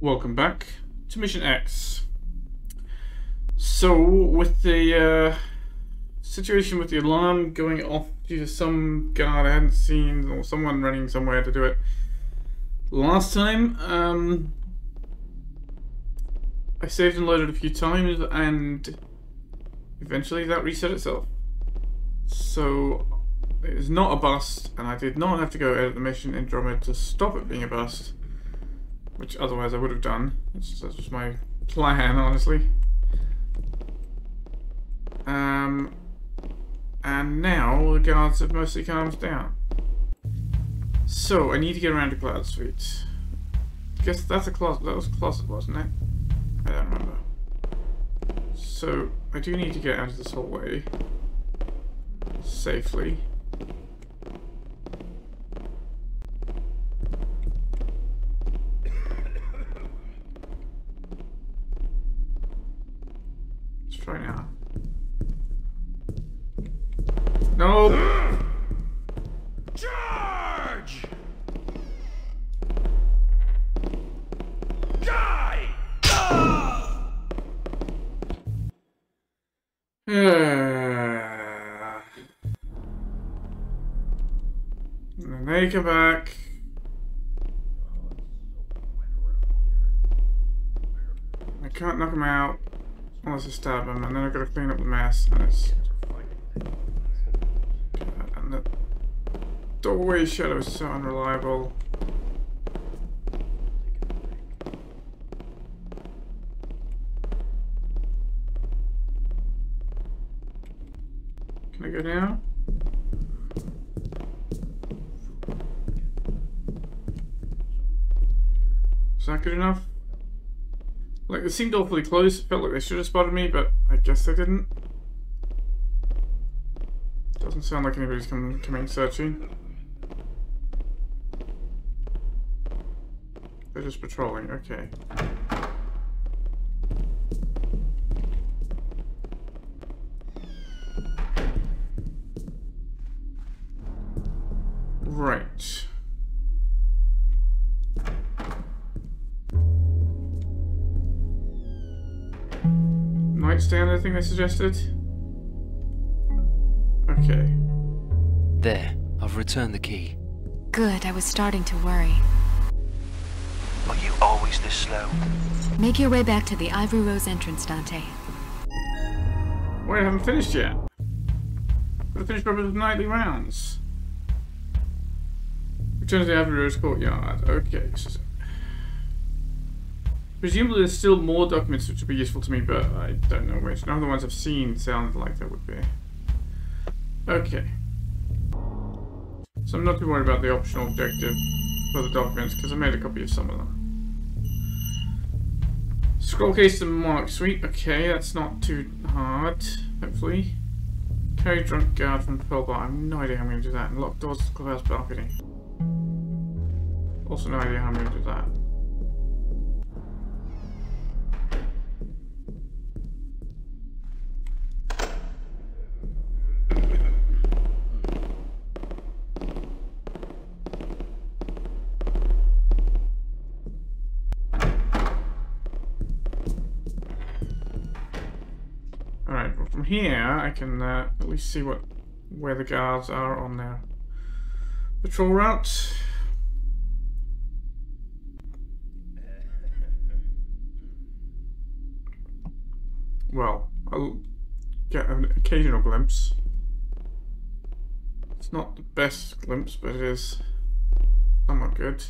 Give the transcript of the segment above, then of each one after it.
Welcome back to Mission X. So, with the uh, situation with the alarm going off due to some guard I hadn't seen, or someone running somewhere to do it last time, um, I saved and loaded a few times, and eventually that reset itself. So, it is not a bust, and I did not have to go edit the mission in DromEd to stop it being a bust which otherwise I would have done. That's, that was my plan, honestly. Um, and now the guards have mostly calmed down. So I need to get around to Cloud Suite. Guess that's a closet. That was a closet, wasn't it? I don't remember. So I do need to get out of this hallway safely. No! Charge! Die! and they come back. I can't knock him out. Unless I stab him, and then I've got to clean up the mess, and it's... The doorway shadow is so unreliable. Can I go down? Is that good enough? Like, it seemed awfully close. It felt like they should have spotted me, but I guess they didn't. Doesn't sound like anybody's come, coming searching. They're just patrolling, okay. Right. Nightstand, I think they suggested? There, I've returned the key. Good, I was starting to worry. Are you always this slow? Make your way back to the Ivory Rose entrance, Dante. Wait, I haven't finished yet. Gotta finish my nightly rounds. Return to the Ivory Rose courtyard. Okay. So Presumably there's still more documents which would be useful to me, but I don't know which. None of the ones I've seen sound like there would be. Okay. So I'm not too worried about the optional objective for the documents, because I made a copy of some of them. Scroll case to Monarch Suite. Okay, that's not too hard, hopefully. Carry drunk guard from Pearl Bar. I have no idea how I'm going to do that. And lock doors to the clubhouse balcony. Also no idea how I'm going to do that. I can uh, at least see what where the guards are on their patrol route. Well, I'll get an occasional glimpse. It's not the best glimpse, but it is somewhat good.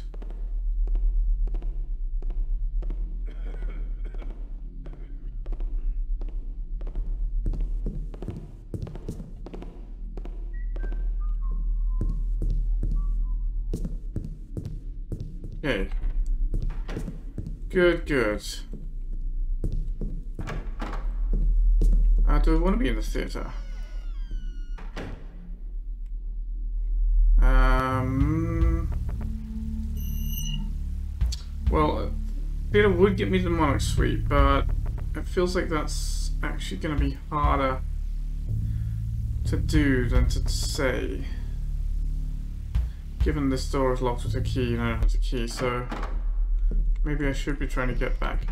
Okay. Good, good. Uh, do I want to be in the theatre? Um. Well, theatre would get me the Monarch Suite, but it feels like that's actually going to be harder to do than to say. Given this door is locked with a key and I don't have the key, so maybe I should be trying to get back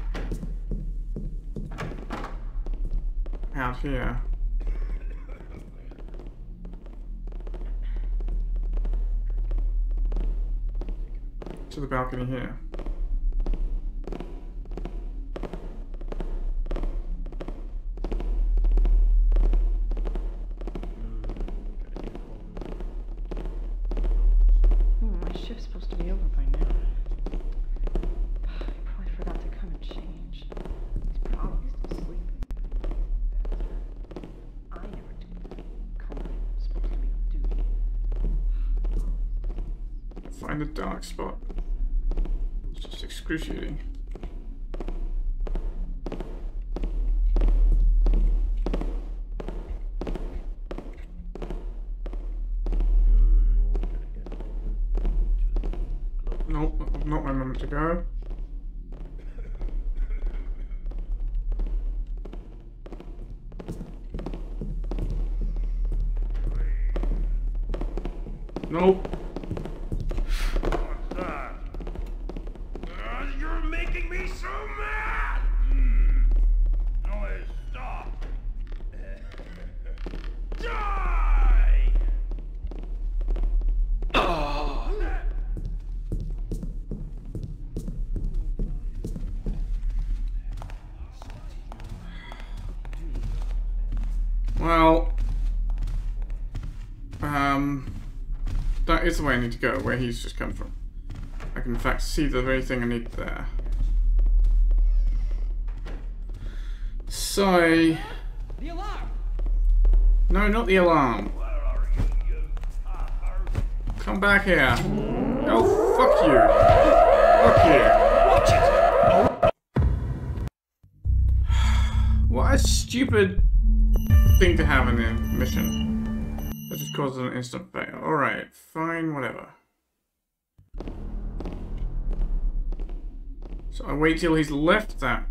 out here. To the balcony here. Is the way I need to go, where he's just come from. I can in fact see the very thing I need there. So, The alarm! no, not the alarm. Where are you, you bastard? Come back here. Oh, fuck you. Fuck you. What a stupid thing to have in a mission. That just causes an instant. Alright, fine, whatever. So I wait till he's left that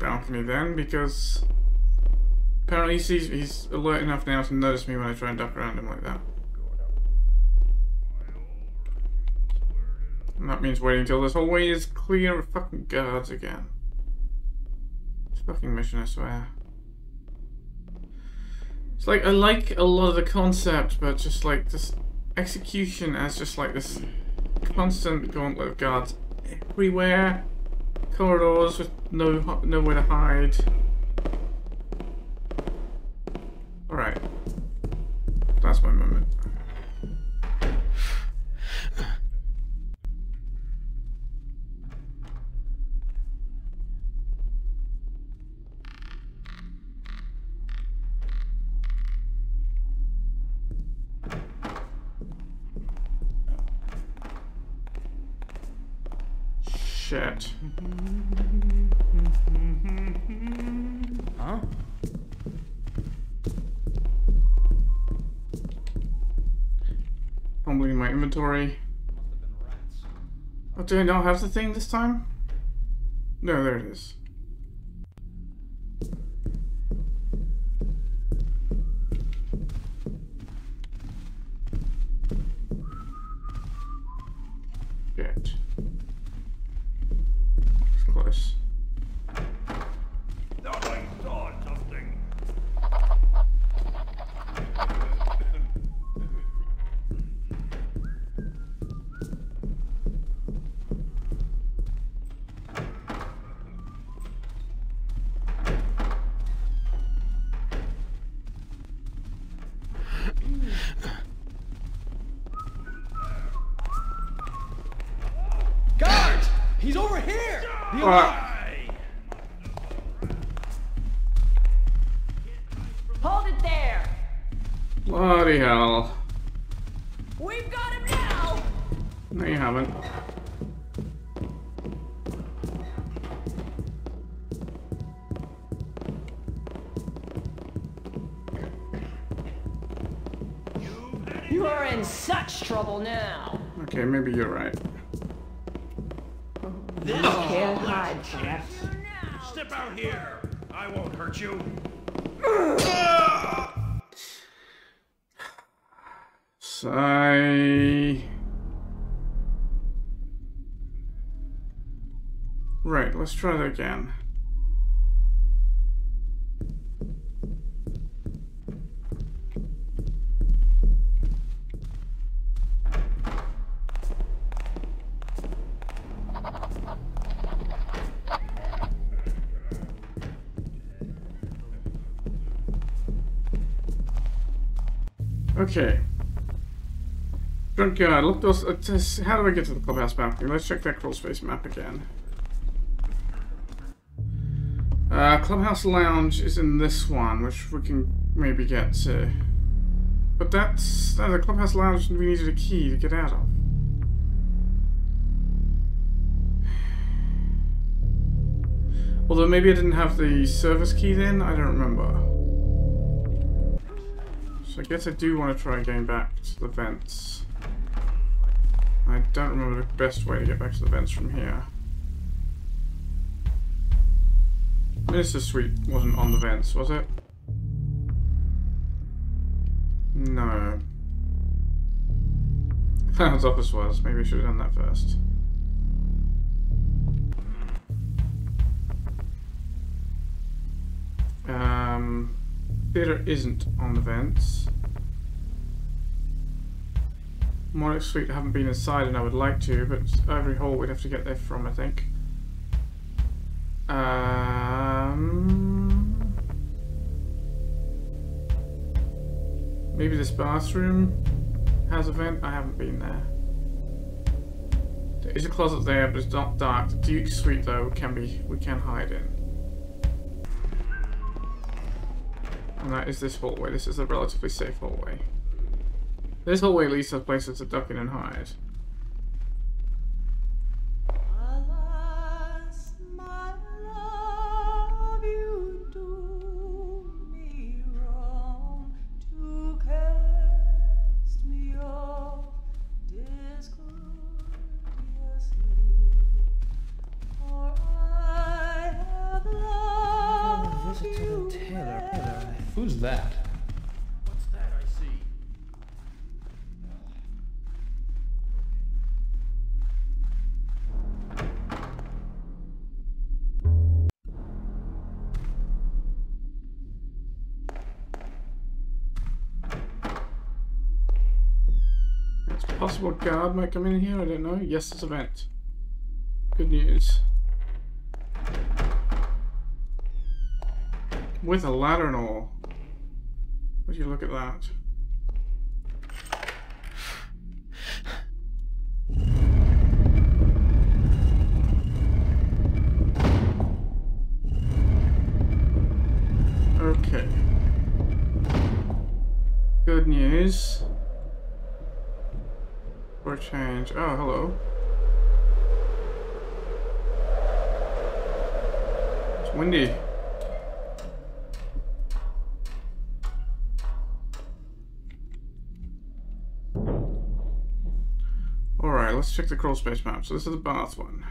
balcony then, because apparently he sees, he's alert enough now to notice me when I try and duck around him like that. And that means waiting till this hallway is clear of fucking guards again. It's fucking mission, I swear. It's like, I like a lot of the concept, but just like this execution as just like this constant gauntlet of guards everywhere. Corridors with no nowhere to hide. Alright. That's my moment. Do I not have the thing this time? No, there it is. Such trouble now. Okay, maybe you're right. This can't hide, Jeff. Step out here! I won't hurt you. Sigh. Right, let's try that again. Okay. Drunk look those. Uh, how do I get to the clubhouse balcony? Let's check that crawl space map again. Uh, clubhouse lounge is in this one, which we can maybe get to. But that's uh, the clubhouse lounge. We needed a key to get out of. Although maybe I didn't have the service key then. I don't remember. So I guess I do want to try going back to the vents. I don't remember the best way to get back to the vents from here. Minister Suite wasn't on the vents, was it? No. Clown's office was. Maybe I should have done that first. Um, theater isn't on the vents. Monarch Suite, haven't been inside and I would like to, but every hall we'd have to get there from, I think. Um, maybe this bathroom has a vent. I haven't been there. There is a closet there, but it's not dark. The Duke Suite, though, can be we can hide in. And that is this hallway. This is a relatively safe hallway. This hallway leads to places to duck in and hide. Possible guard might come in here, I don't know. Yes, there's a vent. Good news. With a ladder and all. Would you look at that? Oh, hello. It's windy. Alright, let's check the crawl space map. So this is the bath one.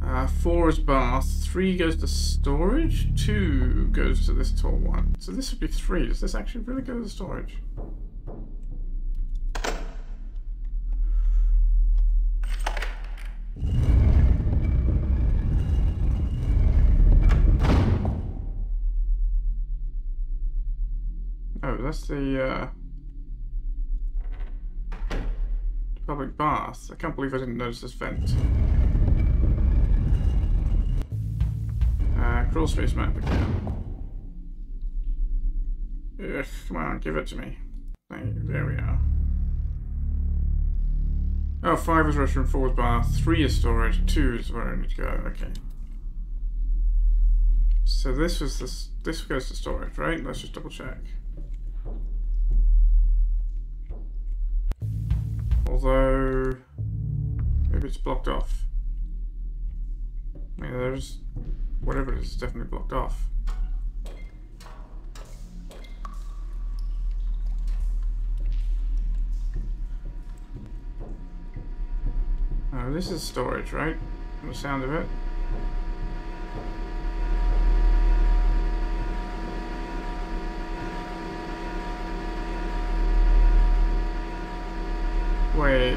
Uh, four is bath, three goes to storage, two goes to this tall one. So this would be three. Does this actually really go to storage? The, uh... Public bath. I can't believe I didn't notice this vent. Uh, crawl space map again. Ugh, come on, give it to me. There we are. Oh, five is restroom, four is bath, three is storage, two is where I need to go. Okay. So this was this. This goes to storage, right? Let's just double check. Although maybe it's blocked off. Mean, there's whatever it is, definitely blocked off. Oh, this is storage, right? From the sound of it. Wait.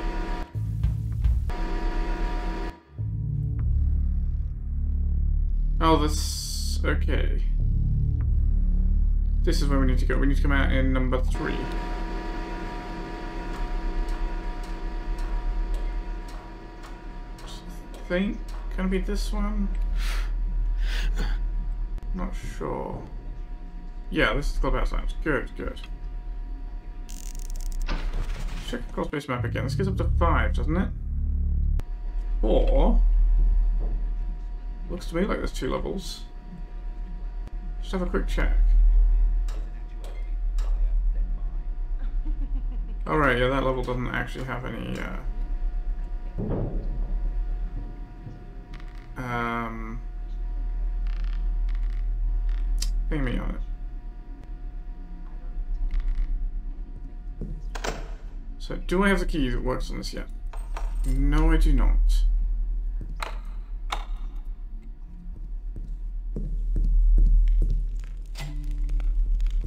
Oh, this... Okay. This is where we need to go. We need to come out in number three. I think. Can it be this one? Not sure. Yeah, this is Clubhouse Lounge. Good, good. Check the crawl space map again. This gets up to five, doesn't it? Four? Looks to me like there's two levels. Just have a quick check. Alright, yeah, that level doesn't actually have any, uh... Um... Me on it. So, do I have the key that works on this yet? No, I do not.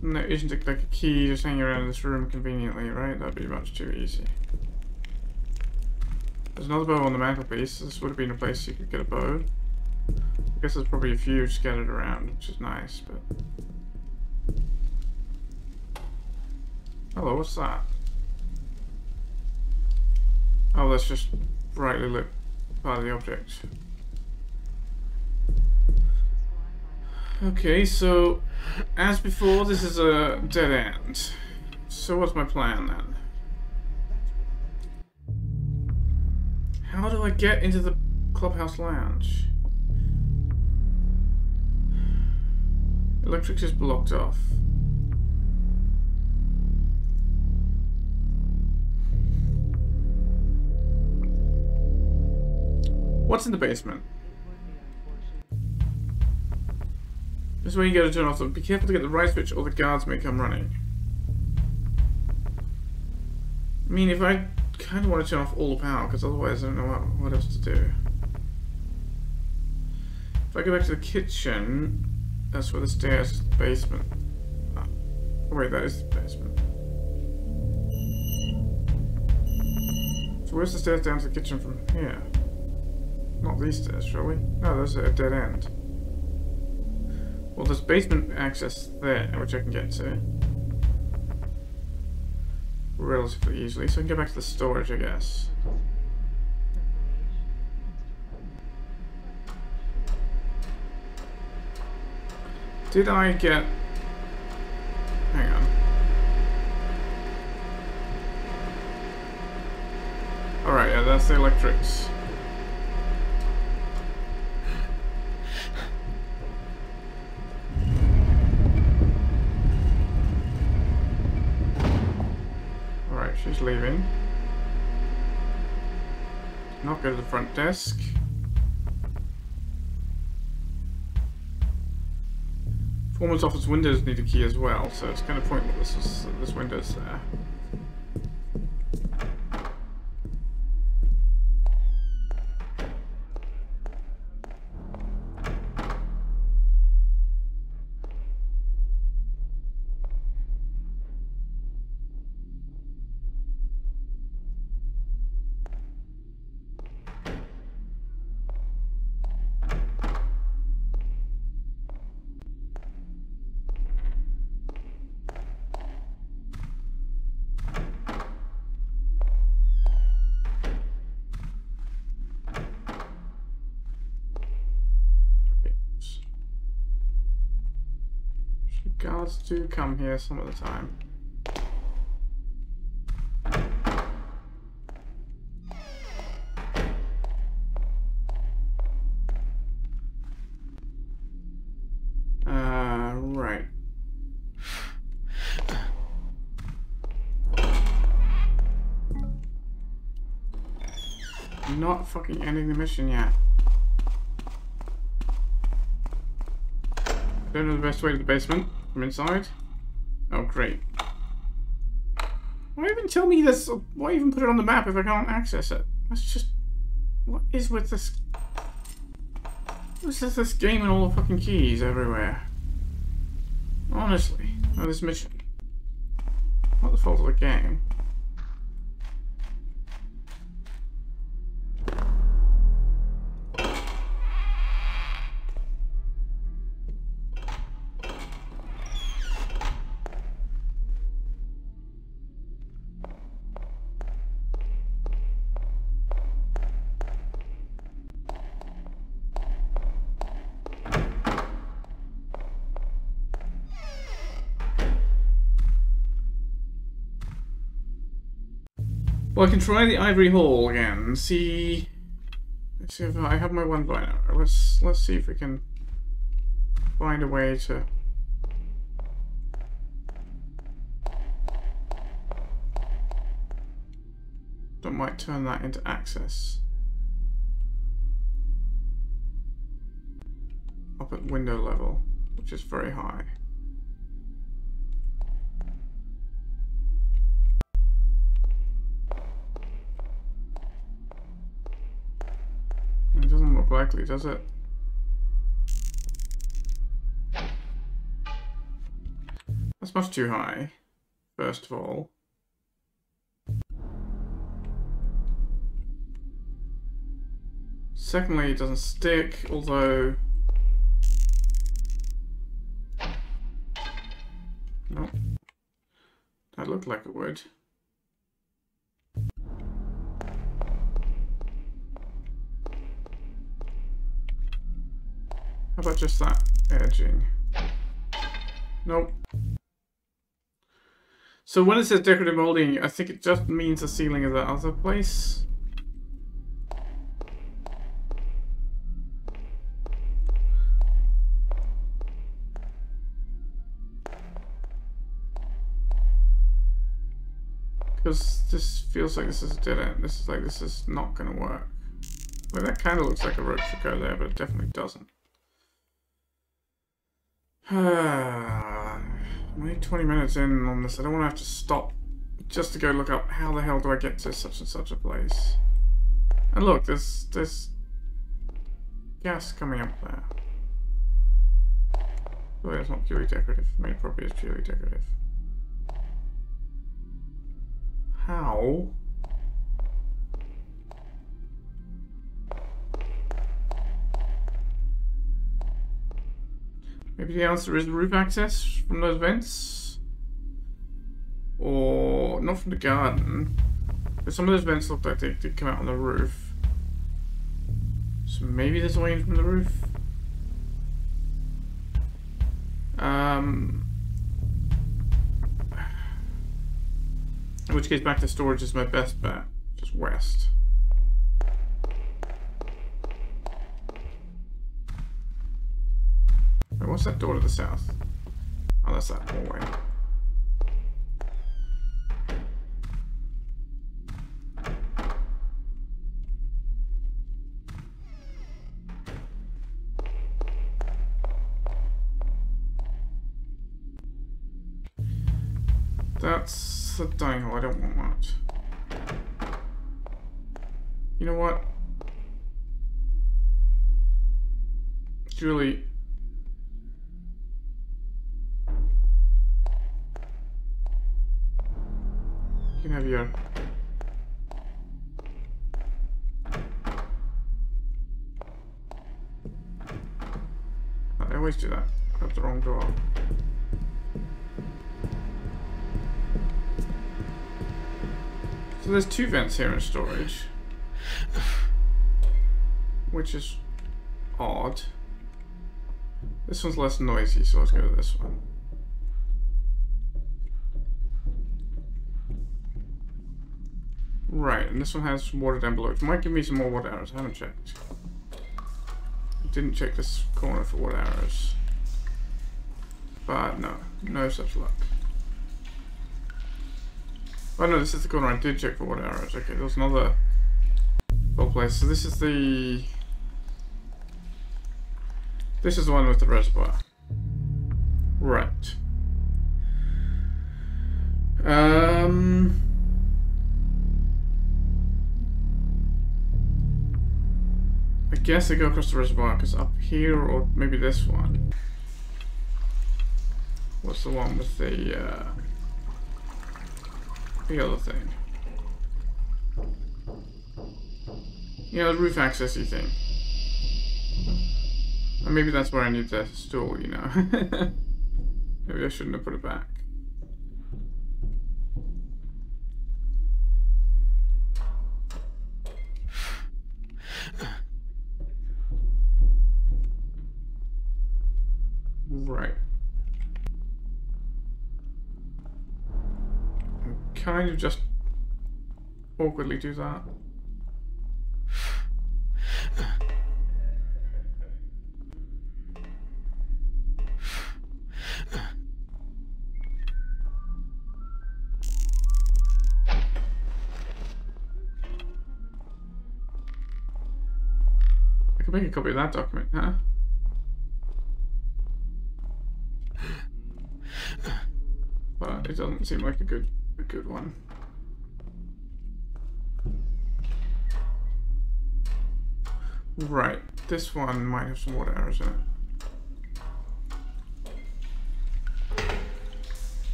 No, isn't it like a key just hanging around in this room conveniently, right? That'd be much too easy. There's another bow on the mantelpiece. This would have been a place you could get a bow. I guess there's probably a few scattered around, which is nice, but... Hello, what's that? Oh, that's just brightly lit part of the object. Okay, so as before, this is a dead end. So what's my plan then? How do I get into the clubhouse lounge? Electric is blocked off. What's in the basement? This is where you gotta turn off the... Be careful to get the right switch or the guards may come running. I mean, if I kind of want to turn off all the power, because otherwise I don't know what, what else to do. If I go back to the kitchen, that's where the stairs is the basement. Oh, wait, that is the basement. So where's the stairs down to the kitchen from here? Not these stairs, shall we? No, those are a dead end. Well, there's basement access there, which I can get to. Relatively easily, so I can go back to the storage, I guess. Did I get... Hang on. Alright, yeah, that's the electrics. Go to the front desk. Foreman's office windows need a key as well, so it's kind of pointless this, this window's there. Come here some of the time. Uh, right. Not fucking ending the mission yet. Don't know the best way to the basement from inside. Oh, great. Why even tell me this? Why even put it on the map if I can't access it? That's just... What is with this... What's with this game and all the fucking keys everywhere? Honestly. Oh, this mission. Not the fault of the game. I can try the ivory hall again see. Let's see if I have my one blind. Let's let's see if we can find a way to. That might turn that into access. Up at window level, which is very high. Likely, does it? That's much too high, first of all. Secondly, it doesn't stick, although... No. That looked like it would. About just that edging? Nope. So when it says decorative molding, I think it just means the ceiling of the other place. Because this feels like this is dead end. This is like this is not going to work. Well, that kind of looks like a rope should go there, but it definitely doesn't. Only 20 minutes in on this. I don't want to have to stop just to go look up how the hell do I get to such and such a place. And look, there's there's gas coming up there. Oh, it's not purely decorative. Maybe probably is purely decorative. How? Maybe the answer is roof access from those vents? Or not from the garden. But some of those vents look like they did come out on the roof. So maybe there's a way in from the roof? Um, in which case back to storage is my best bet. Just west. Wait, what's that door to the south? Oh, that's that hallway. That's the dining hall. I don't want that. You know what? Julie, I always do that. Have the wrong door. So there's two vents here in storage. Which is odd. This one's less noisy, so let's go to this one. Right, and this one has water down below. It might give me some more water arrows. I haven't checked. Didn't check this corner for water arrows. But no, no such luck. Oh no, this is the corner I did check for water arrows. Okay, there's another well place. So this is the... This is the one with the reservoir. Right. Um... I guess I go across the reservoir because up here or maybe this one. What's the one with the uh, the other thing? Yeah, the roof accessy thing. And maybe that's where I need the stool, you know. maybe I shouldn't have put it back. Right. I'm kind of just awkwardly do that. I could make a copy of that document, huh? It doesn't seem like a good a good one. Right, this one might have some water arrows in it.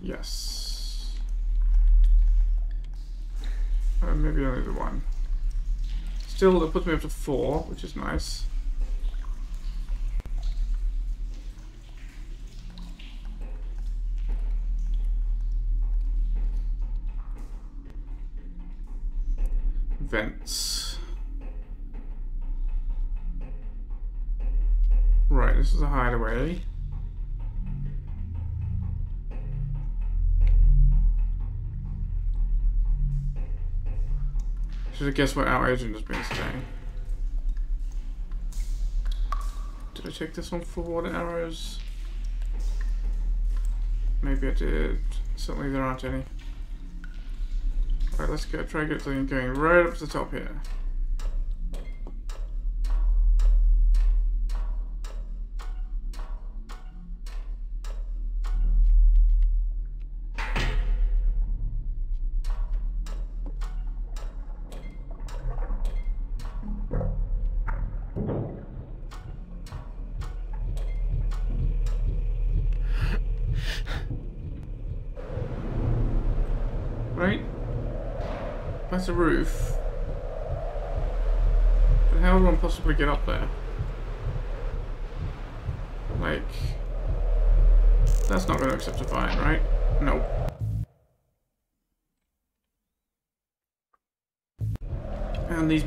Yes. Uh, maybe only the one. Still, it puts me up to four, which is nice. Right, this is a hideaway. Should have guessed what our agent has been saying. Did I check this one for water arrows? Maybe I did. Certainly there aren't any. Alright, let's go try to get something going right up to the top here.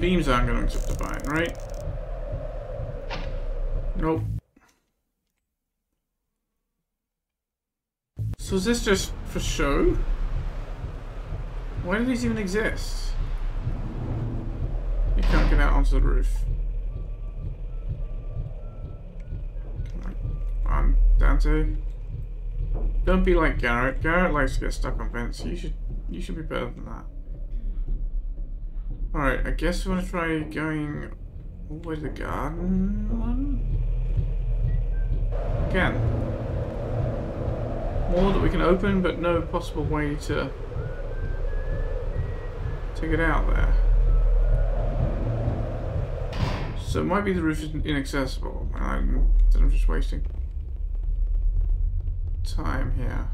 Beams aren't going to accept the fine, right? Nope. So is this just for show? Why do these even exist? You can't get out onto the roof. On, on Dante. Don't be like Garrett. Garrett likes to get stuck on vents. You should you should be better than that. Alright, I guess we want to try going all the way to the garden one? Again. More that we can open, but no possible way to to get out there. So it might be the roof is inaccessible, I'm, I'm just wasting time here.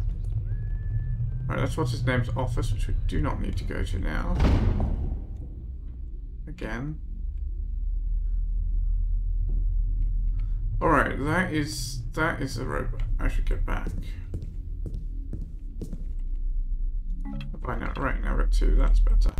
Alright, that's what's his name's office, which we do not need to go to now. Again. Alright, that is that is a rope I should get back. By now, right now we're at two, that's better.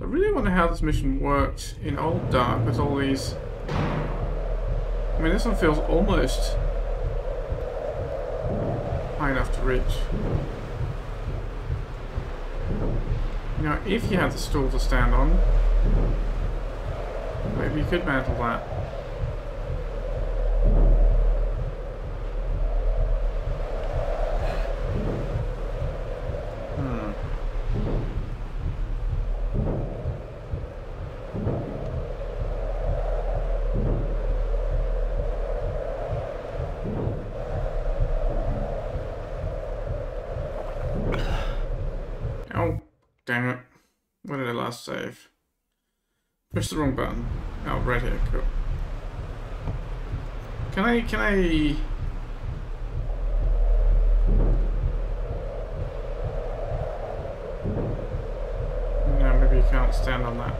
I really wonder how this mission worked in Old Dark with all these... I mean, this one feels almost high enough to reach. Now, if you had the stool to stand on, maybe you could mantle that. Hmm. Oh, dang it. What did I last save? Push the wrong button. Oh, right here, cool. Can I, can I... No, maybe you can't stand on that.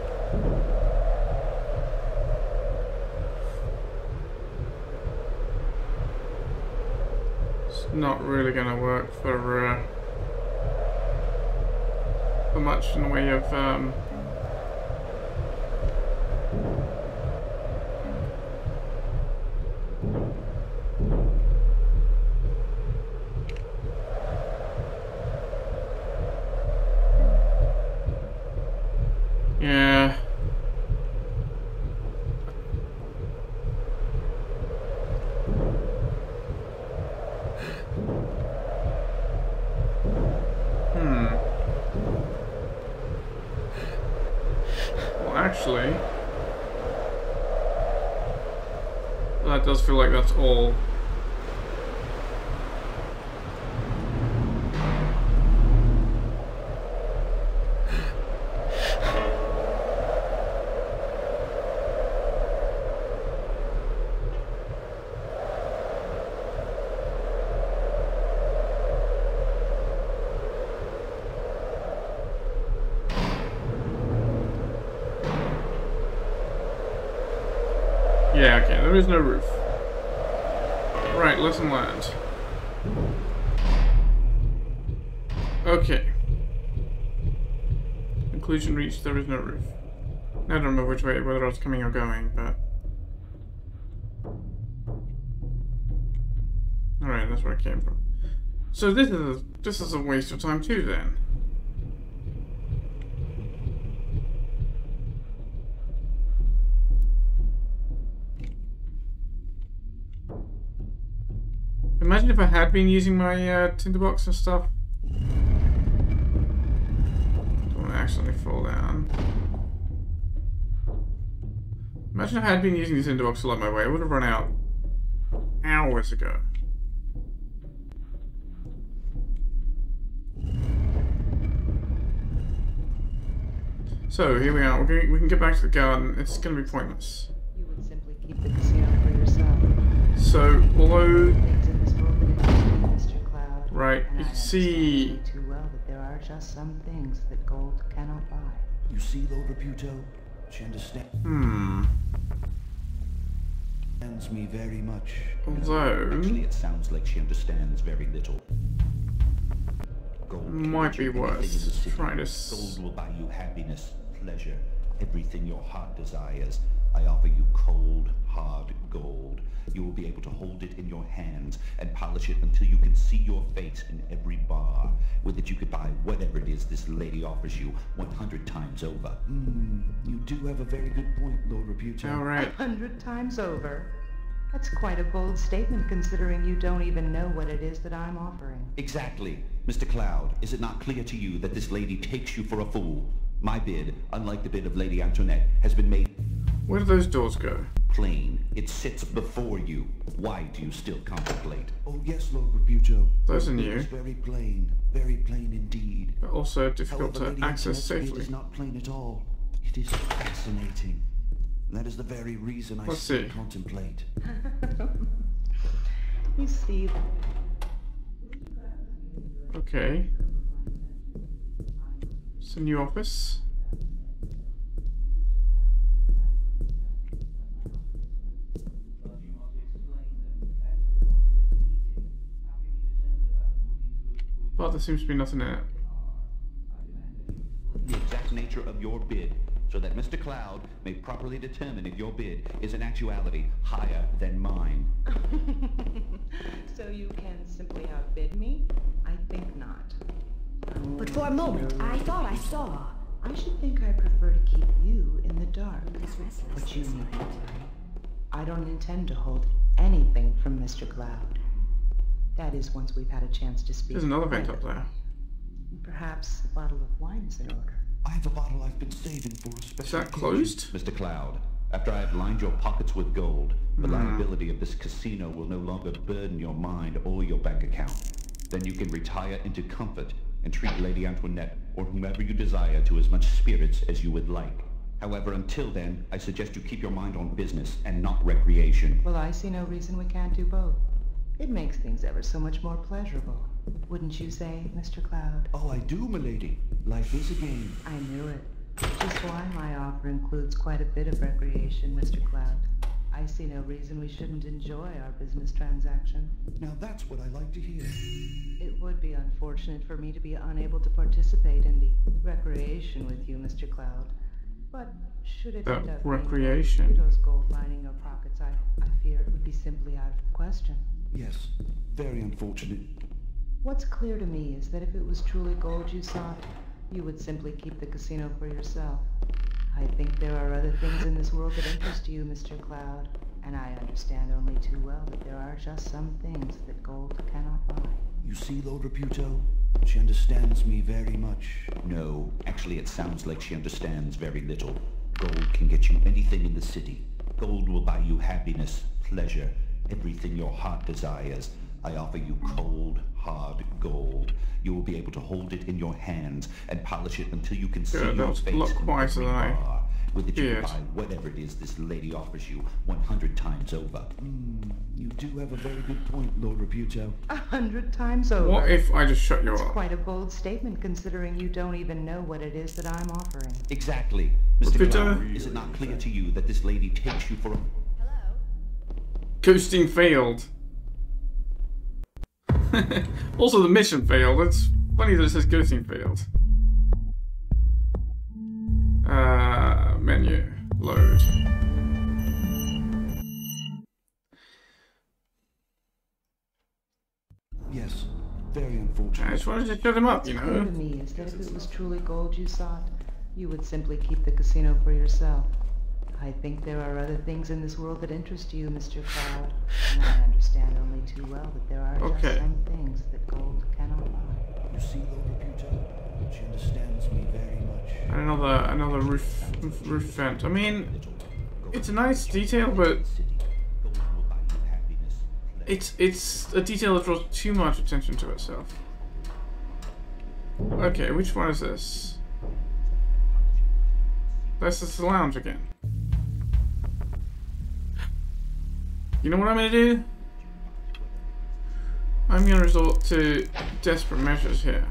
It's not really gonna work for, uh... so much in the way of um, Yeah. Hmm. Well, actually, that does feel like that's all. Yeah, okay, there is no roof. Right, lesson learned. Okay. Conclusion reached, there is no roof. I don't remember which way, whether I was coming or going, but... Alright, that's where I came from. So this is a, this is a waste of time too, then. If I had been using my uh, tinderbox and stuff. Don't want to accidentally fall down. Imagine if I had been using the tinderbox to light my way. I would have run out hours ago. So here we are. Going, we can get back to the garden. It's going to be pointless. You would Right, you see- understand too well that there are just some things that gold cannot buy. You see, Lord Reputo, she understands hmm. me very much. Although Actually, it sounds like she understands very little. Gold Might be anything in worth the city. trying to Gold will buy you happiness, pleasure, everything your heart desires. I offer you cold, hard gold. You will be able to hold it in your hands and polish it until you can see your face in every bar. With it, you could buy whatever it is this lady offers you 100 times over. Hmm, you do have a very good point, Lord Reputo. All right. A hundred times over. That's quite a bold statement considering you don't even know what it is that I'm offering. Exactly. Mr. Cloud, is it not clear to you that this lady takes you for a fool? My bid, unlike the bid of Lady Antoinette, has been made Where do those doors go? Plain. It sits before you. Why do you still contemplate? Oh, yes, Lord Reputo. Those are new. It's very plain. Very plain indeed. But also difficult However, to access safely. It is not plain at all. It is fascinating. That is the very reason I Let's still see. contemplate. You see, Okay. It's a new office. There seems to be nothing in it. the exact nature of your bid so that Mr. Cloud may properly determine if your bid is in actuality higher than mine. so you can simply outbid me? I think not. But for a moment, I thought I saw. I should think I prefer to keep you in the dark. This restless. But you need. I don't intend to hold anything from Mr. Cloud. That is, once we've had a chance to speak. There's another vent up there. Perhaps a bottle of wine is in order. I have a bottle I've been saving for a special Is that closed? Mr. Cloud, after I have lined your pockets with gold, the hmm. liability of this casino will no longer burden your mind or your bank account. Then you can retire into comfort and treat Lady Antoinette or whomever you desire to as much spirits as you would like. However, until then, I suggest you keep your mind on business and not recreation. Well, I see no reason we can't do both. It makes things ever so much more pleasurable. Wouldn't you say, Mr. Cloud? Oh, I do, milady. Life is a game. I knew it. Which is why my offer includes quite a bit of recreation, Mr. Cloud. I see no reason we shouldn't enjoy our business transaction. Now that's what I like to hear. It would be unfortunate for me to be unable to participate in the recreation with you, Mr. Cloud. But should it That end up being recreation. Pluto's gold lining your pockets, I, I fear it would be simply out of the question. Yes, very unfortunate. What's clear to me is that if it was truly gold you sought, you would simply keep the casino for yourself. I think there are other things in this world that interest you, Mr. Cloud, and I understand only too well that there are just some things that gold cannot buy. You see, Lord Reputo? She understands me very much. No, actually it sounds like she understands very little. Gold can get you anything in the city. Gold will buy you happiness, pleasure, everything your heart desires. I offer you cold, hard gold. You will be able to hold it in your hands and polish it until you can see Good, your that's a face lot in quieter every than I. With it you feared. can buy whatever it is this lady offers you 100 times over. Hmm, you do have a very good point, Lord Reputo. A hundred times over. What if I just shut you It's up? quite a bold statement considering you don't even know what it is that I'm offering. Exactly. Mr. Reputo? Cloud, is it not clear to you that this lady takes you for a... Coasting failed. also, the mission failed. It's funny that it says coasting failed. Uh, menu. Load. Yes, very unfortunate. I unfortunate. just wanted to shut him up, What's you clear know? to me is that if it was truly gold you sought, you would simply keep the casino for yourself. I think there are other things in this world that interest you, Mr. Cloud, and I understand only too well that there are Okay. just some things that gold cannot buy. You see, Lord Reputo? She understands me very much. And another another roof roof vent. I mean, it's a nice detail, but Gold will buy you happiness, pleasure. it's it's a detail that draws too much attention to itself. Okay, which one is this? This is the lounge again. You know what I'm gonna do? I'm gonna resort to desperate measures here.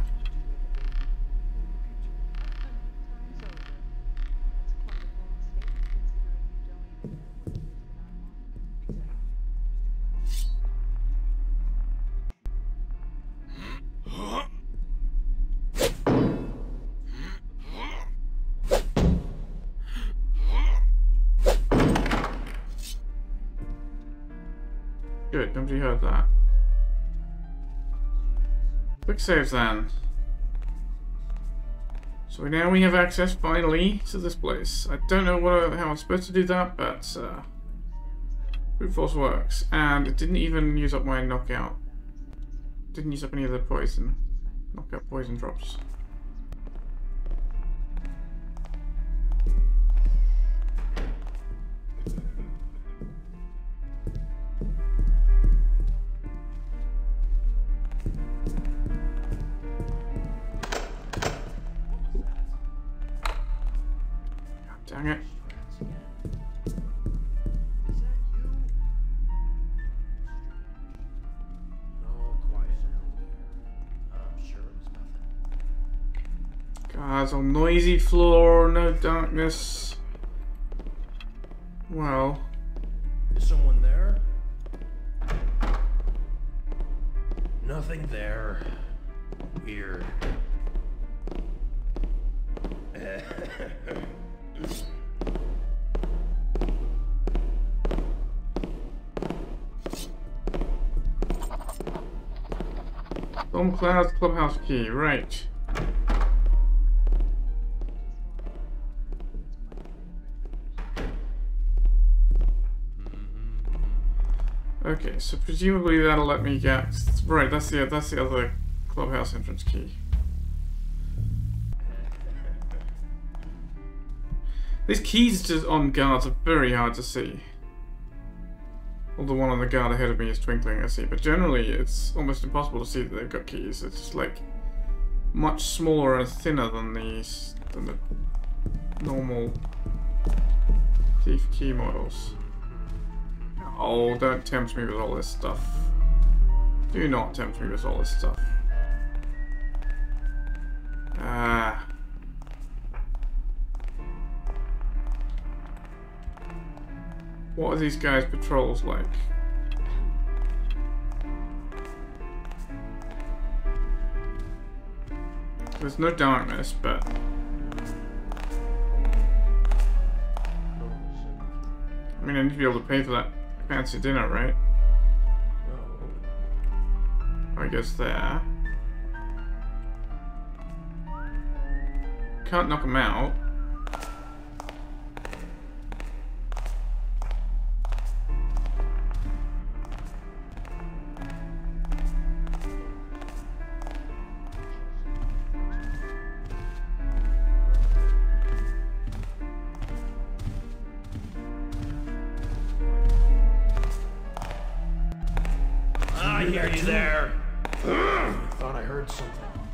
Quick saves then. So now we have access finally to this place. I don't know what, how I'm supposed to do that, but uh, brute force works, and it didn't even use up my knockout. Didn't use up any of the poison, knockout poison drops. Nothing. God, it's a noisy floor, no darkness. Well, Is someone there? Nothing there. Weird. Storm class clubhouse key, right. Okay, so presumably that'll let me get right. That's the that's the other clubhouse entrance key. These keys just um, on guards are very hard to see. Well, the one on the guard ahead of me is twinkling, I see, but generally it's almost impossible to see that they've got keys. It's like much smaller and thinner than these than the normal thief key models. Oh, don't tempt me with all this stuff. Do not tempt me with all this stuff. What are these guys' patrols like? There's no darkness, but I mean, I need to be able to pay for that fancy dinner, right? I guess there. Can't knock them out. Thought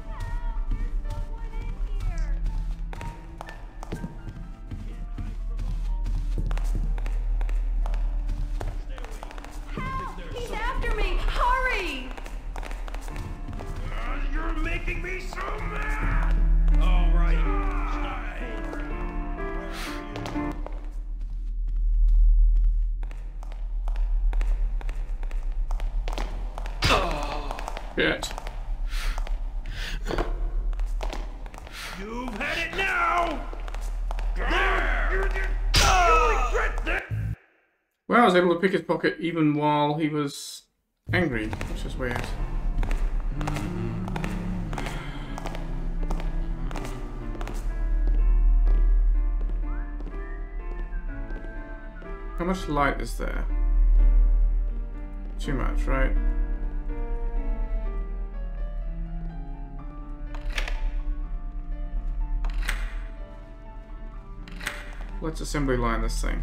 was able to pick his pocket even while he was angry, which is weird. How much light is there? Too much, right? Let's assembly line this thing.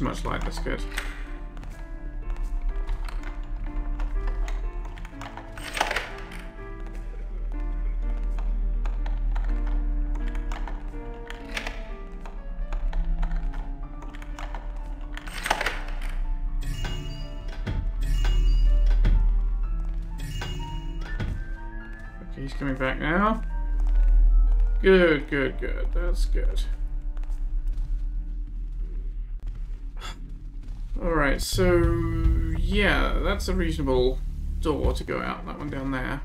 Too much light, that's good. Okay, he's coming back now. Good, good, good. That's good. Alright, so yeah, that's a reasonable door to go out, that one down there.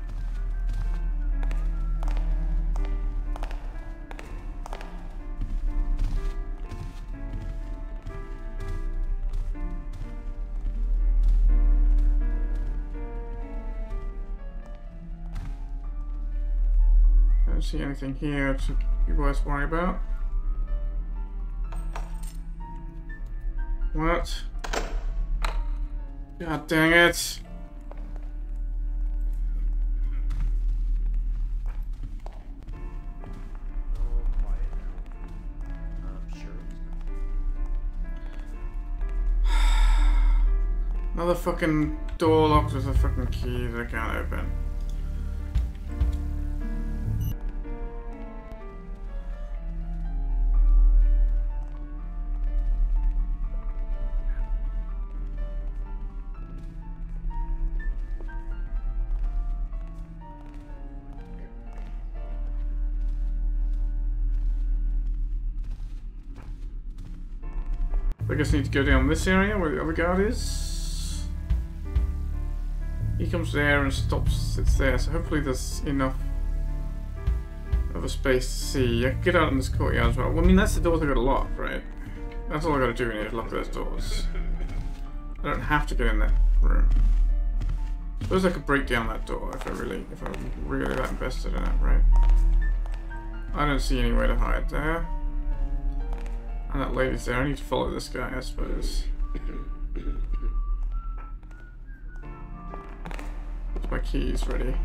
Don't see anything here to be worth worrying about. What? God dang it. Another fucking door locked with a fucking key that I can't open. I guess I need to go down this area where the other guard is. He comes there and stops, it's there, so hopefully there's enough of a space to see. I can get out in this courtyard as well. well I mean, that's the doors I gotta lock, right? That's all I gotta do in here is lock those doors. I don't have to get in that room. Suppose I could break down that door if I really, if I'm really that invested in it, right? I don't see anywhere to hide there. And that lady's there. I need to follow this guy, I suppose. My keys ready?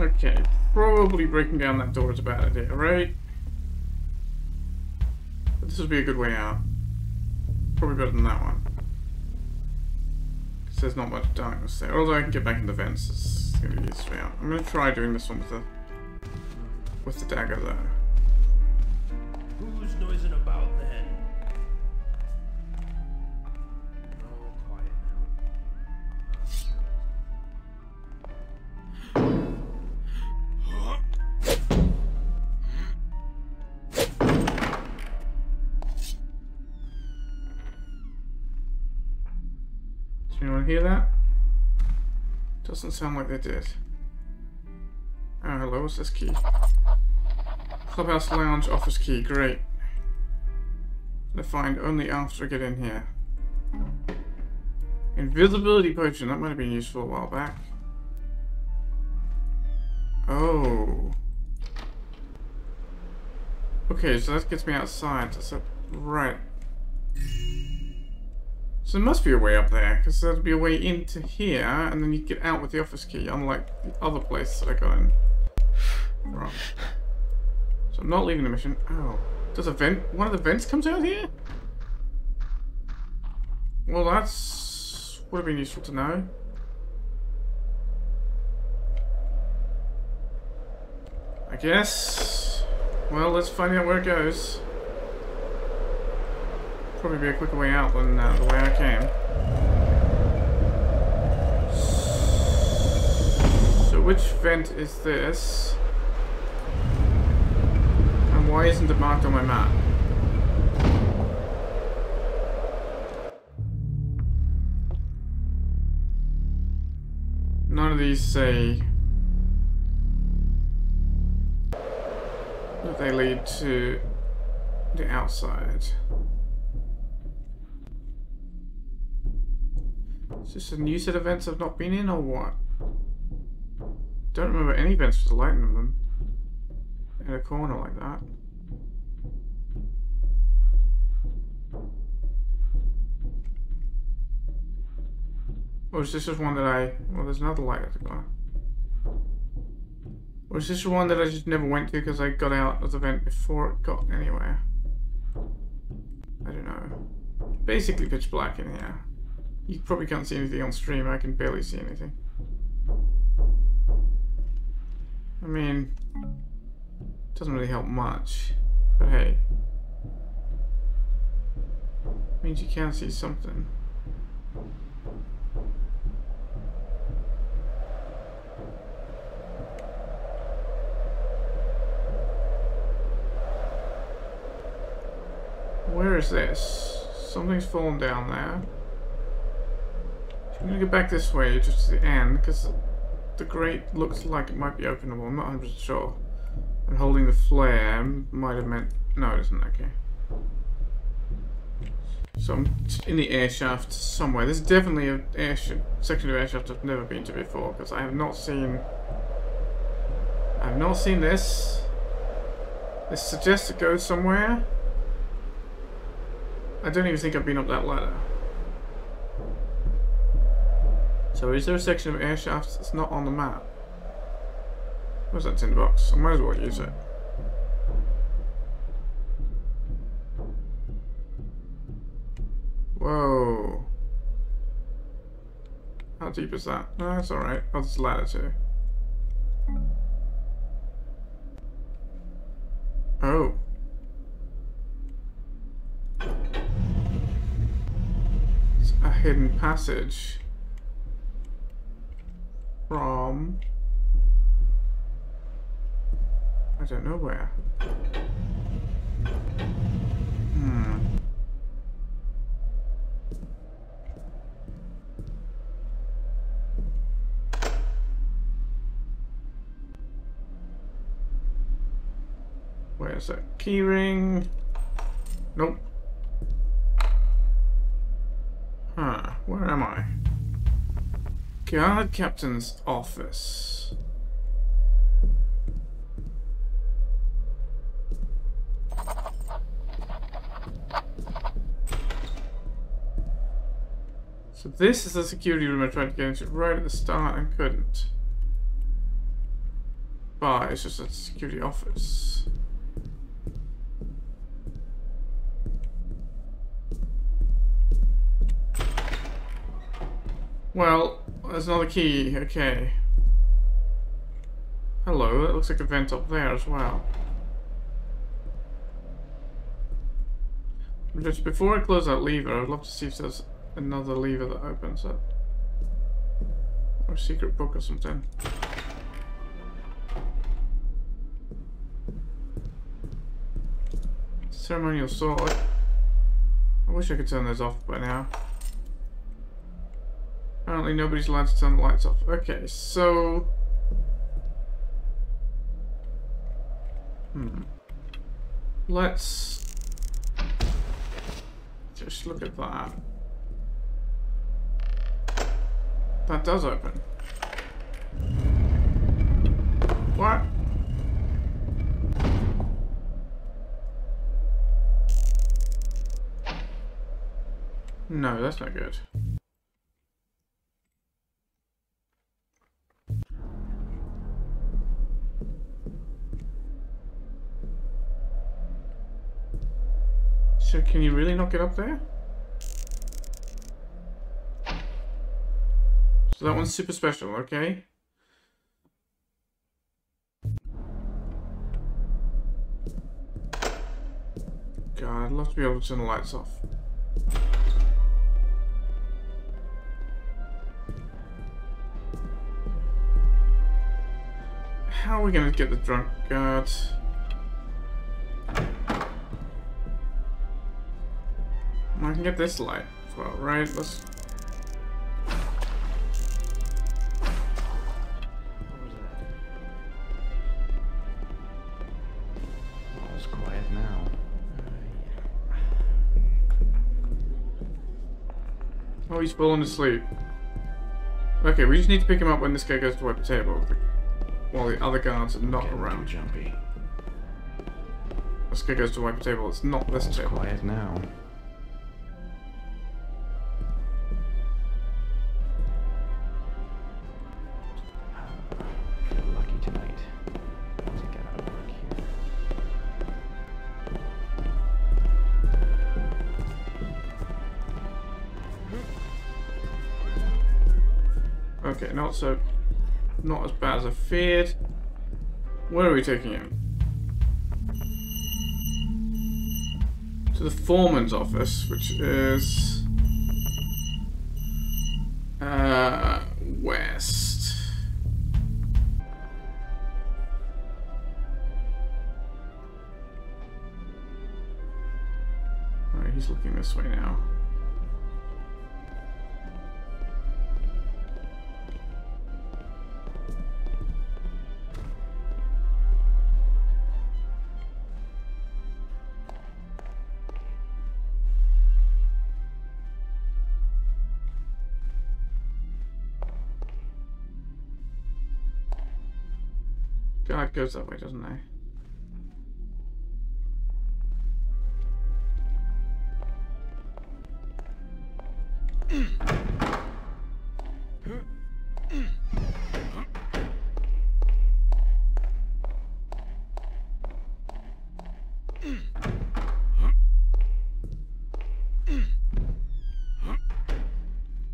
Okay, probably breaking down that door is a bad idea, right? But this would be a good way out. Probably better than that one. Because there's not much darkness there. Although I can get back in the vents, it's going to be out. I'm going to try doing this one with the, with the dagger though. Doesn't sound uh, like they did. Oh, hello, what's this key? Clubhouse Lounge office key, great. I find only after I get in here. Invisibility potion, that might have been useful a while back. Oh. Okay, so that gets me outside. So, right. So there must be a way up there, because there'd be a way into here, and then you get out with the office key, unlike the other place that I got in. Wrong. So I'm not leaving the mission. Oh. Does a vent... One of the vents comes out here? Well, that's... Would have been useful to know. I guess... Well, let's find out where it goes. Probably be a quicker way out than uh, the way I came. So which vent is this? And why isn't it marked on my map? None of these say that they lead to the outside. Is this a new set of vents I've not been in or what? Don't remember any vents with a light in them. In a corner like that. Or is this just one that I... Well, there's another light at the corner. Or is this the one that I just never went to because I got out of the vent before it got anywhere? I don't know. Basically pitch black in here. You probably can't see anything on stream, I can barely see anything. I mean, doesn't really help much, but hey. Means you can see something. Where is this? Something's fallen down there. I'm gonna go back this way just to the end because the grate looks like it might be openable. I'm not 100% sure. And holding the flare might have meant. No, it isn't. Okay. So I'm in the air shaft somewhere. There's definitely a air section of air shaft I've never been to before because I have not seen. I have not seen this. This suggests it goes somewhere. I don't even think I've been up that ladder. So is there a section of air shafts that's not on the map? Where's that tin box? I might as well use it. Whoa. How deep is that? No, that's alright. Oh, there's a ladder too. Oh. It's a hidden passage. From... I don't know where. Hmm. Where's that keyring? Nope. Huh, where am I? Guard Captain's office. So this is the security room I tried to get into right at the start and couldn't. But it's just a security office. Well, there's another key, okay. Hello, that looks like a vent up there as well. Just before I close that lever, I'd love to see if there's another lever that opens it. Or a secret book or something. Ceremonial sword. I wish I could turn those off by now. Apparently nobody's allowed to turn the lights off. Okay, so... Hmm. Let's... Just look at that. That does open. What? No, that's not good. So can you really not get up there? So that one's super special, okay? God, I'd love to be able to turn the lights off. How are we gonna get the drunk guard? I can get this light as well, right? Let's All's quiet now. Oh, he's falling asleep. Okay, we just need to pick him up when this guy goes to wipe the table, while the other guards are not Getting around. Too jumpy. This guy goes to wipe the table. It's not this All's table. quiet now. Not so, not as bad as I feared. Where are we taking him? To the foreman's office, which is uh, west. Alright, he's looking this way now. God goes that way, doesn't he? I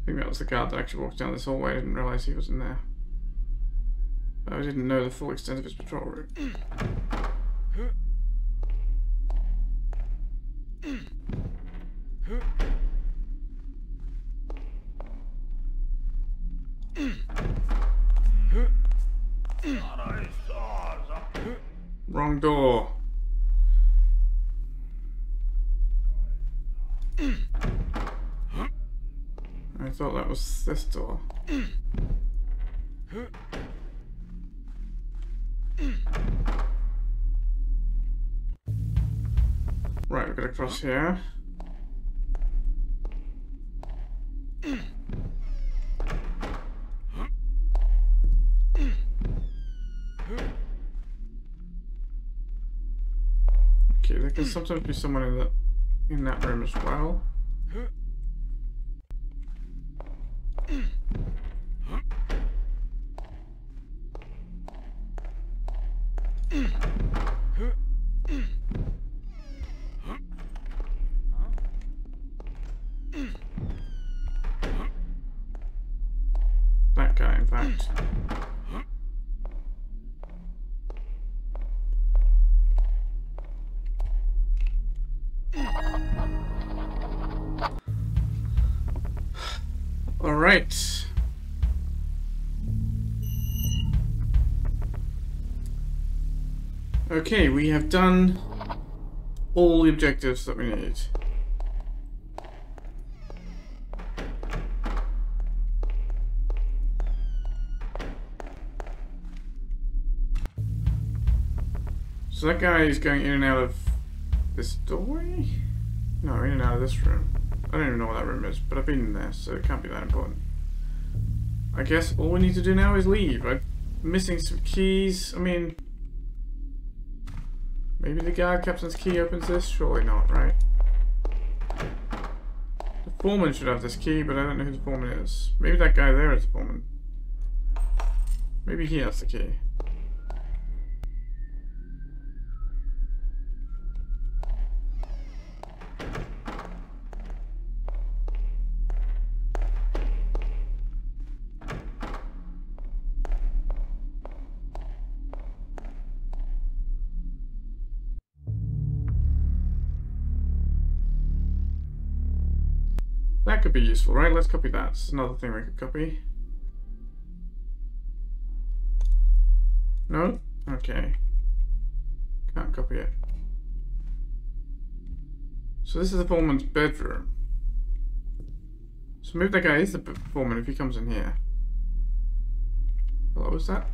think that was the guard that actually walked down this hallway. I didn't realize he was in there. I didn't know the full extent of his patrol route. Wrong door. I thought that was this door. Right, we've got to cross here. Okay, there can sometimes be someone in that in that room as well. Okay, we have done all the objectives that we need. So that guy is going in and out of this doorway? No, in and out of this room. I don't even know what that room is, but I've been in there, so it can't be that important. I guess all we need to do now is leave. I'm missing some keys. I mean, maybe the guard captain's key opens this? Surely not, right? The foreman should have this key, but I don't know who the foreman is. Maybe that guy there is the foreman. Maybe he has the key. Useful, right? Let's copy that. It's another thing we could copy. No? Okay. Can't copy it. So this is the foreman's bedroom. So maybe that guy is the foreman if he comes in here. What was that?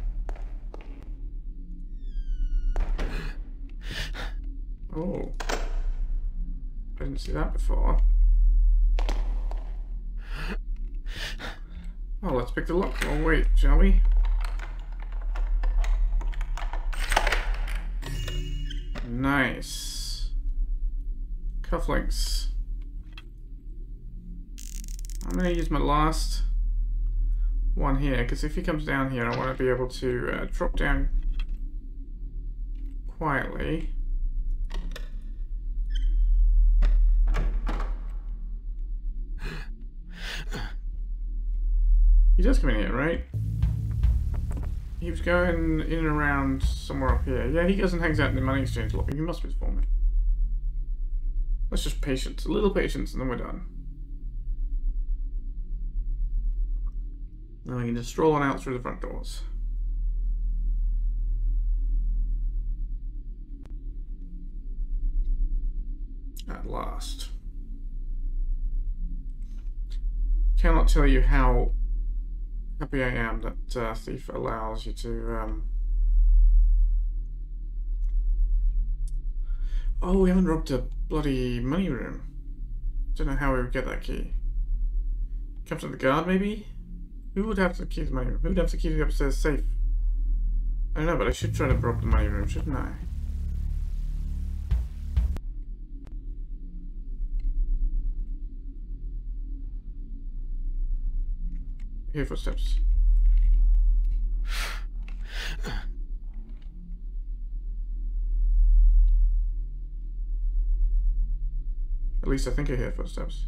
Oh. I didn't see that before. Oh, let's pick the lock. Oh, wait, shall we? Nice. Cufflinks. I'm going to use my last one here, because if he comes down here, I want to be able to uh, drop down quietly. He does come in here, right? He was going in and around somewhere up here. Yeah, he goes and hangs out in the money exchange lobby. He must be for me. Let's just patience. A little patience and then we're done. Now we can just stroll on out through the front doors. At last. Cannot tell you how happy I am that uh, Thief allows you to. Um... Oh, we haven't robbed a bloody money room. Don't know how we would get that key. Captain the guard, maybe? Who would have the key to the money room? Who would have the key to the upstairs safe? I don't know, but I should try to rob the money room, shouldn't I? Hear footsteps. At least I think I hear footsteps.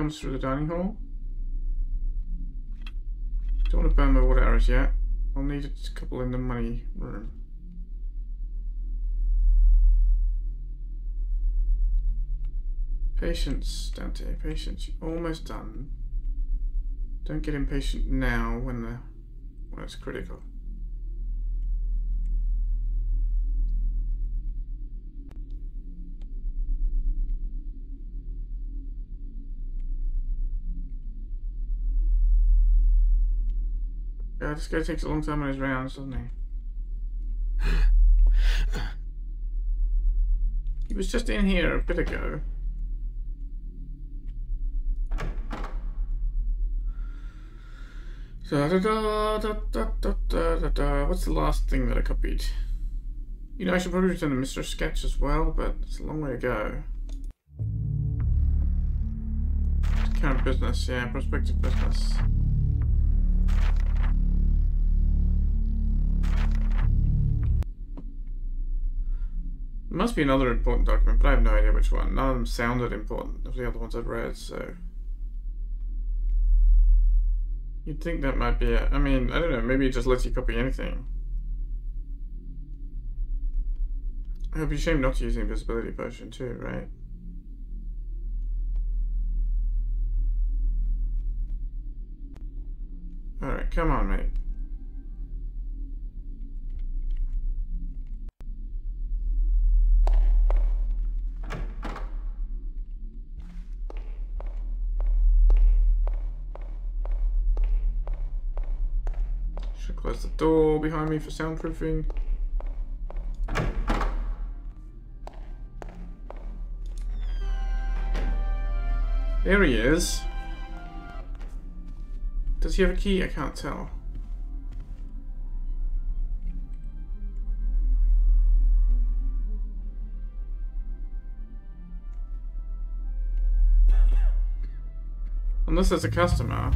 Comes through the dining hall. Don't want to burn my water arrows yet. I'll need a couple in the money room. Patience, Dante. Patience. You're almost done. Don't get impatient now when the when it's critical. God, this guy takes a long time on his rounds, doesn't he? he was just in here a bit ago. Da da da da da da da da. What's the last thing that I copied? You know, I should probably return to Mr. Sketch as well, but it's a long way to go. Current business, yeah, prospective business. Must be another important document, but I have no idea which one. None of them sounded important of the other ones I've read, so... You'd think that might be it. I mean, I don't know, maybe it just lets you copy anything. It would be a shame not to use the invisibility potion too, right? Alright, come on, mate. Close the door behind me for soundproofing. There he is. Does he have a key? I can't tell. Unless there's a customer.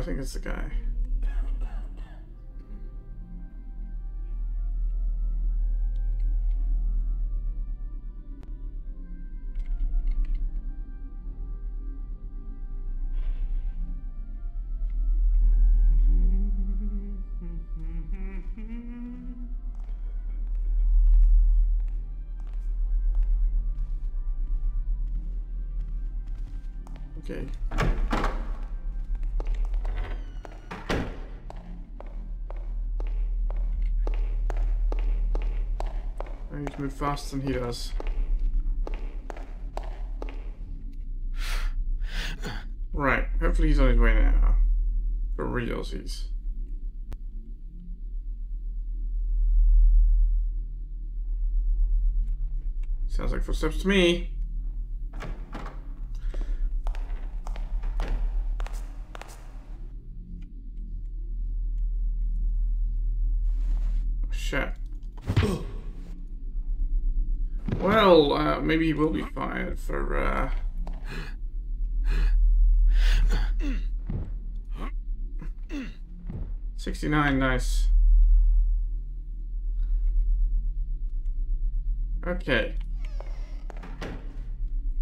I think it's the guy. Faster than he does. Right, hopefully he's on his way now. For realsies. Sounds like footsteps to me. Maybe he will be fired for, uh... Sixty-nine, nice. Okay.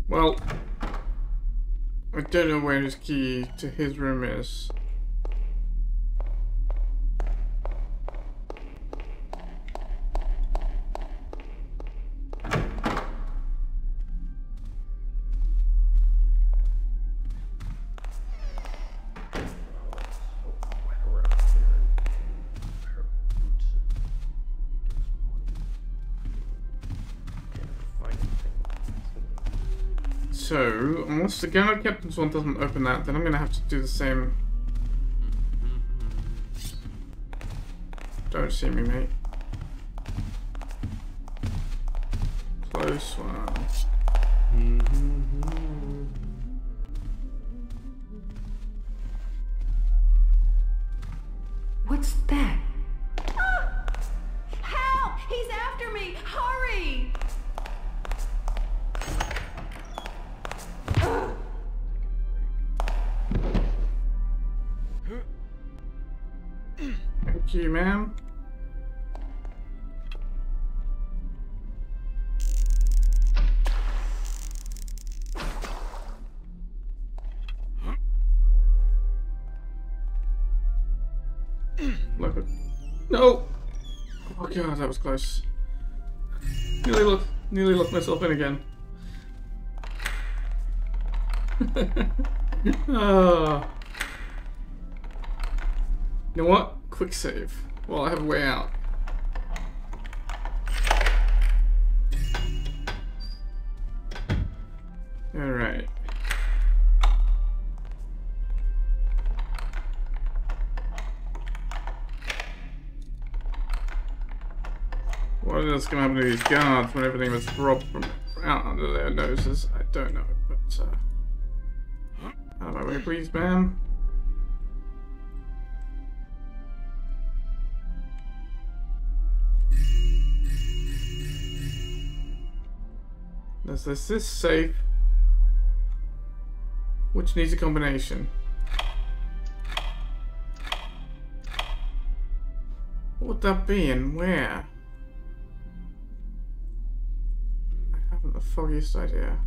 Well, I don't know where his key to his room is. Unless the Gunner Captain's one doesn't open that, then I'm gonna have to do the same. Don't see me, mate. Close one. Mm-hmm. you, ma'am. No! Oh god, that was close. Nearly locked, nearly locked myself in again. oh. You know what? Quick save. Well, I have a way out. Alright. What is going to happen to these guards when everything was robbed from out under their noses? I don't know, but uh, out of my way, please, ma'am. Is this this safe? Which needs a combination? What would that be and where? I haven't the foggiest idea.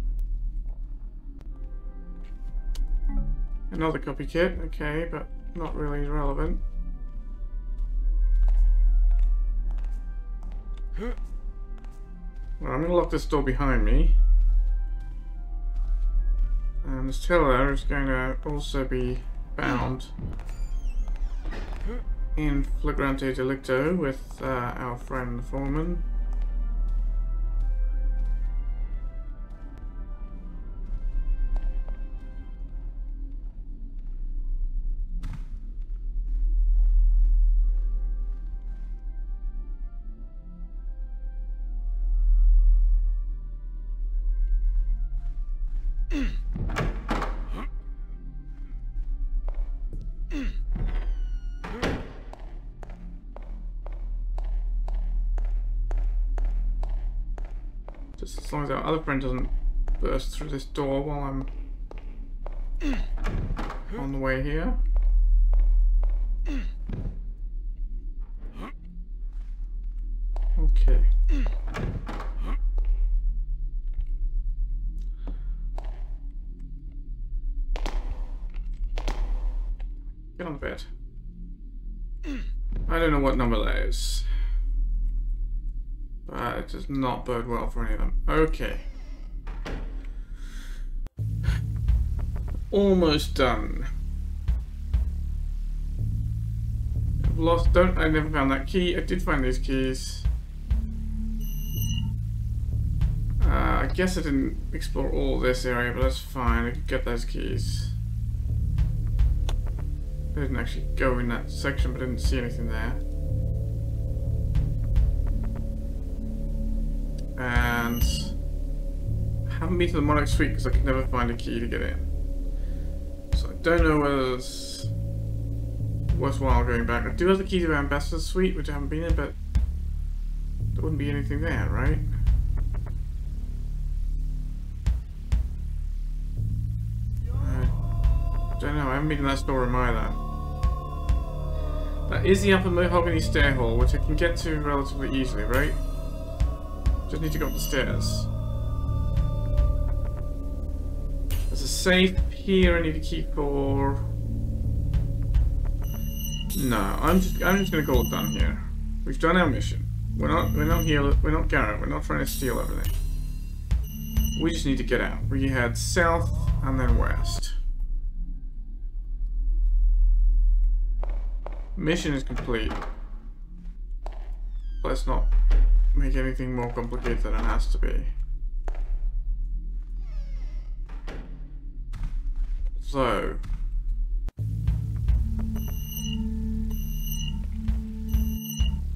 Another copy kit, okay, but not really relevant. Well, I'm gonna lock this door behind me. And this teller is going to also be bound in flagrante delicto with uh, our friend the foreman. Just as long as our other friend doesn't burst through this door while I'm on the way here. Does not bode well for any of them. Okay. Almost done. I've lost, don't, I never found that key. I did find these keys. Uh, I guess I didn't explore all this area, but that's fine. I could get those keys. I didn't actually go in that section, but didn't see anything there. Haven't been to the Monarch Suite because I could never find a key to get in. So I don't know whether it's worthwhile going back. I do have the key to the Ambassador's Suite, which I haven't been in, but there wouldn't be anything there, right? I don't know, I haven't been in that storeroom either. That is the upper mahogany stair hall, which I can get to relatively easily, right? Just need to go up the stairs. Safe here I need to keep for... No, I'm just I'm just gonna call it done here. We've done our mission. We're not we're not here we're not Garrett, we're not trying to steal everything. We just need to get out. We head south and then west. Mission is complete. Let's not make anything more complicated than it has to be. So...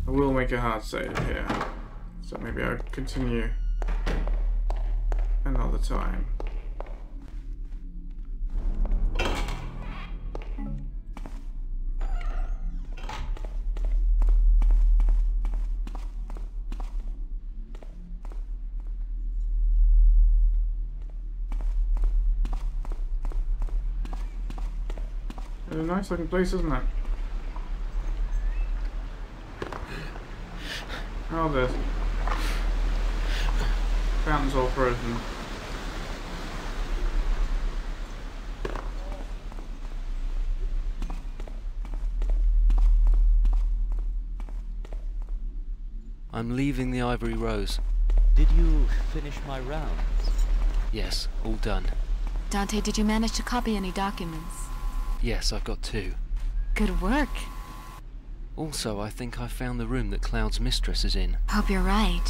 I will make a hard save here. So maybe I'll continue another time. A nice looking place, isn't it? Oh, the fountain's all frozen. I'm leaving the Ivory Rose. Did you finish my rounds? Yes, all done. Dante, did you manage to copy any documents? Yes, I've got two. Good work. Also, I think I've found the room that Cloud's mistress is in. Hope you're right.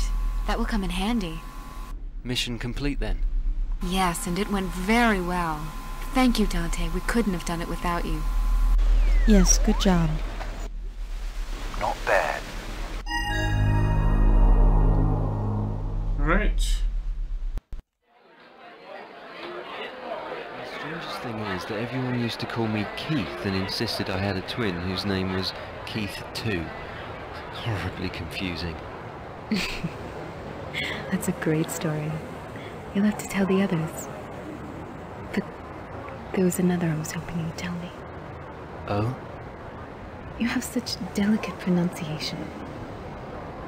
That will come in handy. Mission complete then. Yes, and it went very well. Thank you, Dante. We couldn't have done it without you. Yes, good job. Not bad. Alright. The strangest thing is that everyone used to call me Keith and insisted I had a twin whose name was Keith too. Horribly confusing. That's a great story. You'll have to tell the others. But there was another I was hoping you'd tell me. Oh? You have such delicate pronunciation.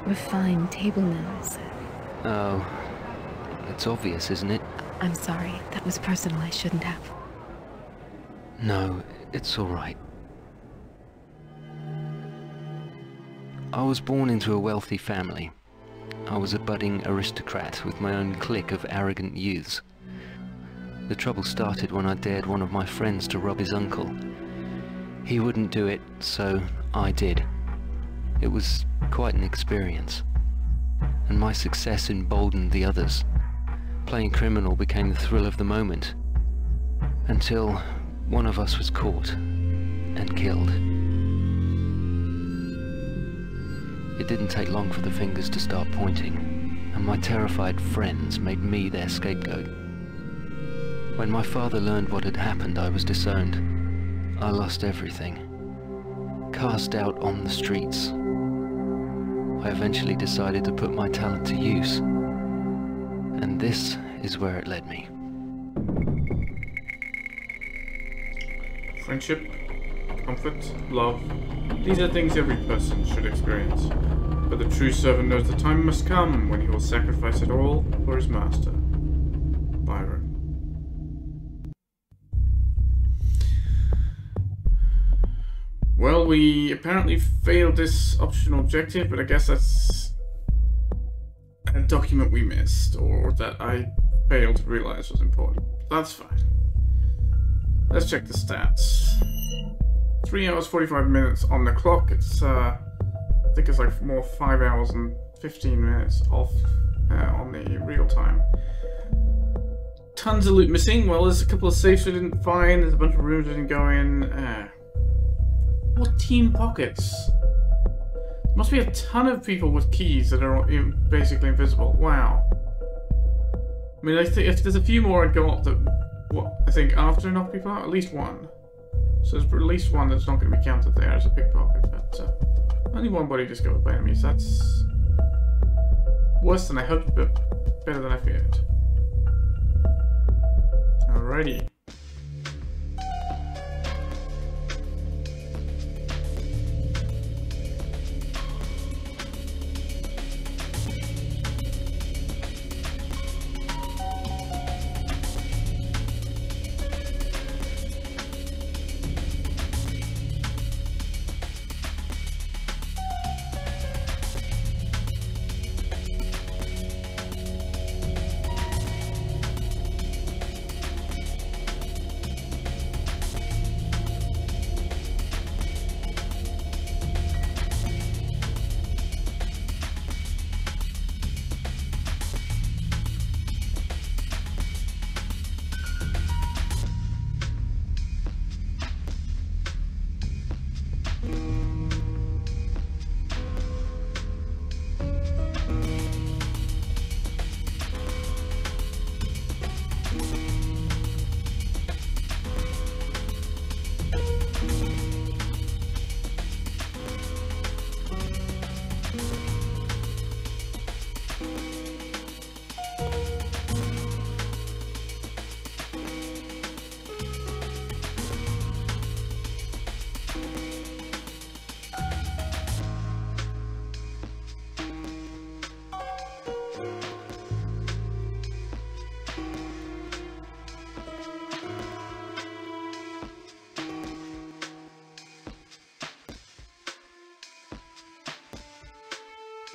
Refined table manners. Oh. It's obvious, isn't it? I'm sorry. That was personal. I shouldn't have. No, it's alright. I was born into a wealthy family. I was a budding aristocrat with my own clique of arrogant youths. The trouble started when I dared one of my friends to rob his uncle. He wouldn't do it, so I did. It was quite an experience. And my success emboldened the others. Playing criminal became the thrill of the moment. Until one of us was caught and killed. It didn't take long for the fingers to start pointing, and my terrified friends made me their scapegoat. When my father learned what had happened, I was disowned. I lost everything. Cast out on the streets. I eventually decided to put my talent to use. And this is where it led me. Friendship, comfort, love. These are things every person should experience. But the true servant knows the time must come when he will sacrifice it all for his master. Byron. Well, we apparently failed this optional objective, but I guess that's a document we missed, or that I failed to realize was important. That's fine. Let's check the stats. 3 hours 45 minutes on the clock. It's, uh, I think it's like more 5 hours and 15 minutes off uh, on the real time. Tons of loot missing. Well, there's a couple of safes we didn't find. There's a bunch of rooms we didn't go in. Uh, 14 pockets. Must be a ton of people with keys that are basically invisible. Wow. I mean, I think if there's a few more I got that, I think after knock people out, at least one. So there's at least one that's not going to be counted there as a pickpocket, but uh, only one body discovered by enemies. That's worse than I hoped, but better than I feared. Alrighty.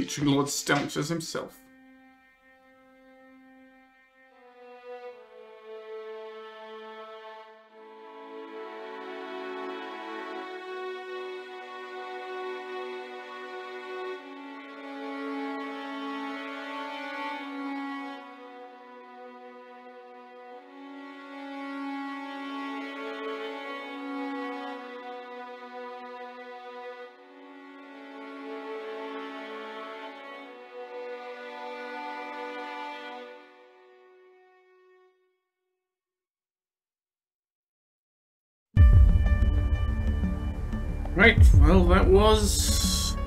Featuring Lord Stounches himself. Well that was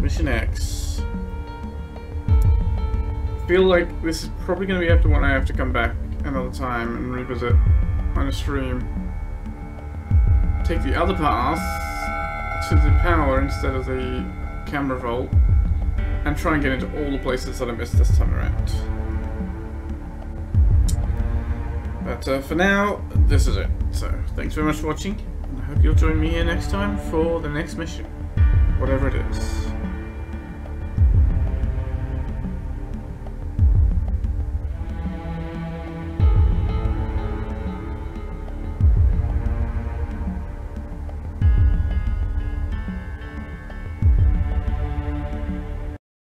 Mission X. I feel like this is probably going to be after one I have to come back another time and revisit on a stream. Take the other path to the power instead of the camera vault and try and get into all the places that I missed this time around. But uh, for now, this is it. So, thanks very much for watching. You'll join me here next time for the next mission. Whatever it is.